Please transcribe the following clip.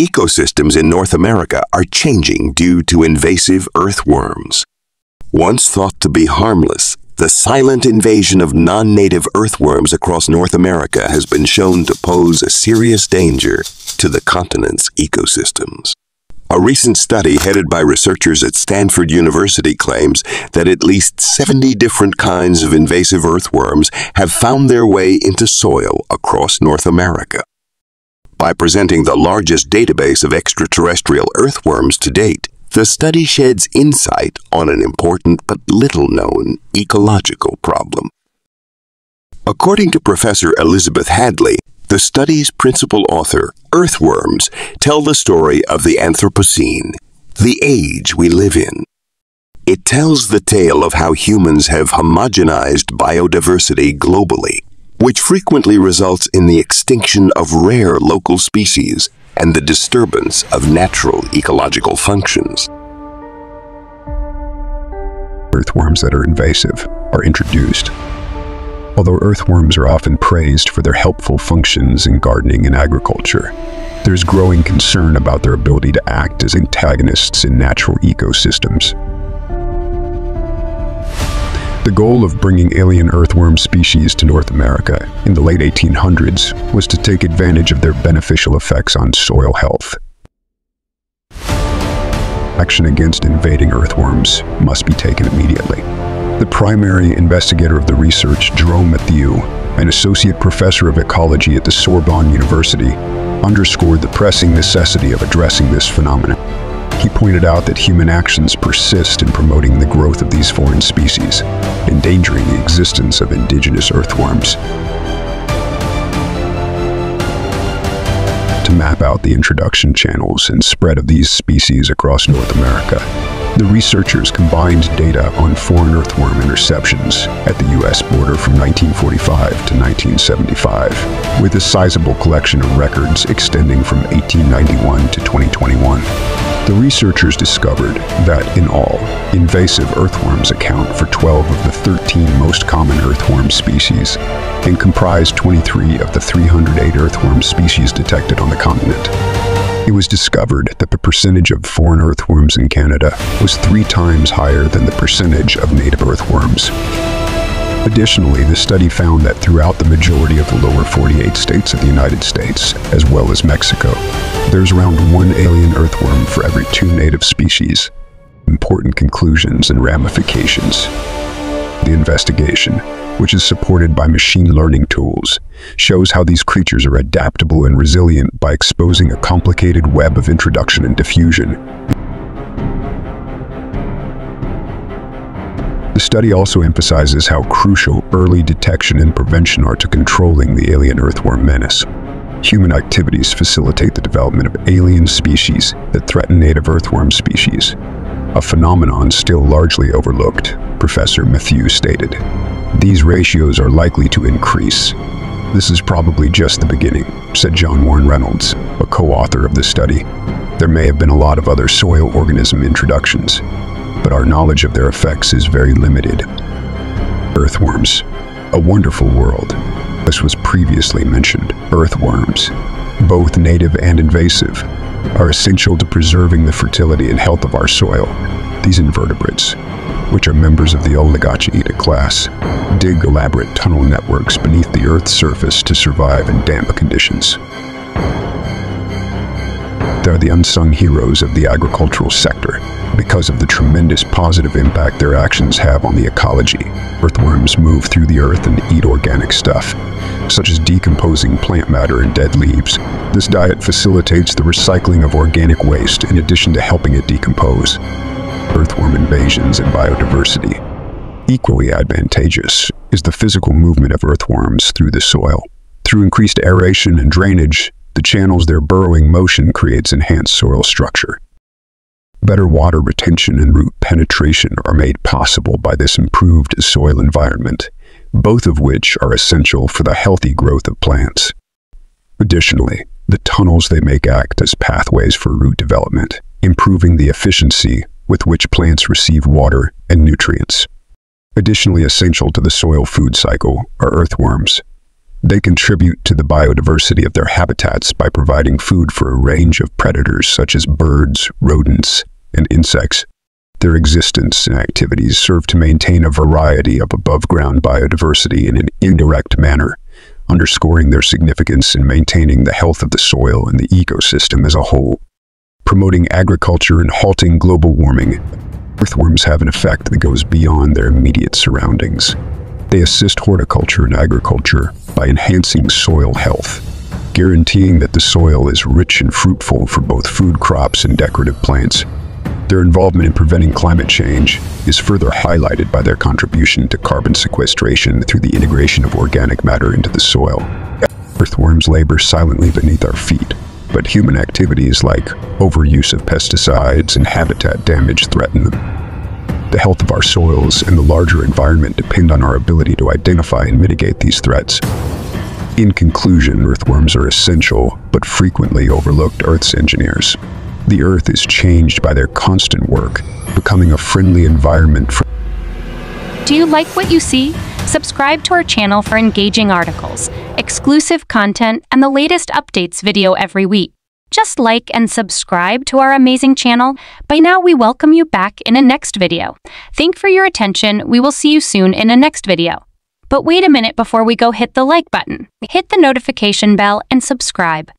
Ecosystems in North America are changing due to invasive earthworms. Once thought to be harmless, the silent invasion of non-native earthworms across North America has been shown to pose a serious danger to the continent's ecosystems. A recent study headed by researchers at Stanford University claims that at least 70 different kinds of invasive earthworms have found their way into soil across North America. By presenting the largest database of extraterrestrial earthworms to date, the study sheds insight on an important but little known ecological problem. According to Professor Elizabeth Hadly, the study's principal author, earthworms, tell the story of the Anthropocene, the age we live in. It tells the tale of how humans have homogenized biodiversity globally, which frequently results in the extinction of rare local species and the disturbance of natural ecological functions. Earthworms that are invasive are introduced. Although earthworms are often praised for their helpful functions in gardening and agriculture, there's growing concern about their ability to act as antagonists in natural ecosystems. The goal of bringing alien earthworm species to North America in the late 1800s was to take advantage of their beneficial effects on soil health. Action against invading earthworms must be taken immediately. The primary investigator of the research, Jerome Mathieu, an associate professor of ecology at the Sorbonne University, underscored the pressing necessity of addressing this phenomenon. He pointed out that human actions persist in promoting the growth of these foreign species, endangering the existence of indigenous earthworms. To map out the introduction channels and spread of these species across North America, the researchers combined data on foreign earthworm interceptions at the U.S. border from 1945 to 1975, with a sizable collection of records extending from 1891 to 2021. The researchers discovered that, in all, invasive earthworms account for 12 of the 13 most common earthworm species and comprise 23 of the 308 earthworm species detected on the continent. It was discovered that the percentage of foreign earthworms in Canada was three times higher than the percentage of native earthworms. Additionally, the study found that throughout the majority of the lower 48 states of the United States, as well as Mexico, there's around one alien earthworm for every two native species. Important conclusions and ramifications. The investigation, which is supported by machine learning tools, shows how these creatures are adaptable and resilient by exposing a complicated web of introduction and diffusion, study also emphasizes how crucial early detection and prevention are to controlling the alien earthworm menace. Human activities facilitate the development of alien species that threaten native earthworm species, a phenomenon still largely overlooked, Professor Mathieu stated. These ratios are likely to increase. This is probably just the beginning, said John Warren Reynolds, a co-author of the study. There may have been a lot of other soil organism introductions, but our knowledge of their effects is very limited. Earthworms, a wonderful world. This was previously mentioned. Earthworms, both native and invasive, are essential to preserving the fertility and health of our soil. These invertebrates, which are members of the Oligochaeta class, dig elaborate tunnel networks beneath the Earth's surface to survive in damp conditions. They're the unsung heroes of the agricultural sector, because of the tremendous positive impact their actions have on the ecology. Earthworms move through the earth and eat organic stuff, such as decomposing plant matter and dead leaves. This diet facilitates the recycling of organic waste in addition to helping it decompose. Earthworm invasions and biodiversity. Equally advantageous is the physical movement of earthworms through the soil. Through increased aeration and drainage, the channels their burrowing motion creates enhanced soil structure. Better water retention and root penetration are made possible by this improved soil environment, both of which are essential for the healthy growth of plants. Additionally, the tunnels they make act as pathways for root development, improving the efficiency with which plants receive water and nutrients. Additionally essential to the soil food cycle are earthworms. They contribute to the biodiversity of their habitats by providing food for a range of predators such as birds, rodents, and insects. Their existence and activities serve to maintain a variety of above-ground biodiversity in an indirect manner, underscoring their significance in maintaining the health of the soil and the ecosystem as a whole. Promoting agriculture and halting global warming, earthworms have an effect that goes beyond their immediate surroundings. They assist horticulture and agriculture by enhancing soil health, guaranteeing that the soil is rich and fruitful for both food crops and decorative plants. Their involvement in preventing climate change is further highlighted by their contribution to carbon sequestration through the integration of organic matter into the soil. Earthworms labor silently beneath our feet, but human activities like overuse of pesticides and habitat damage threaten them. The health of our soils and the larger environment depend on our ability to identify and mitigate these threats. In conclusion, earthworms are essential but frequently overlooked Earth's engineers. The Earth is changed by their constant work, becoming a friendly environment for Do you like what you see? Subscribe to our channel for engaging articles, exclusive content, and the latest updates video every week. Just like and subscribe to our amazing channel. By now, we welcome you back in a next video. Thank for your attention. We will see you soon in a next video. But wait a minute before we go hit the like button. Hit the notification bell and subscribe.